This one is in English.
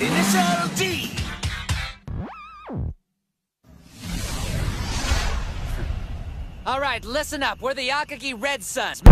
Initial D! All right, listen up. We're the Akagi Red Suns.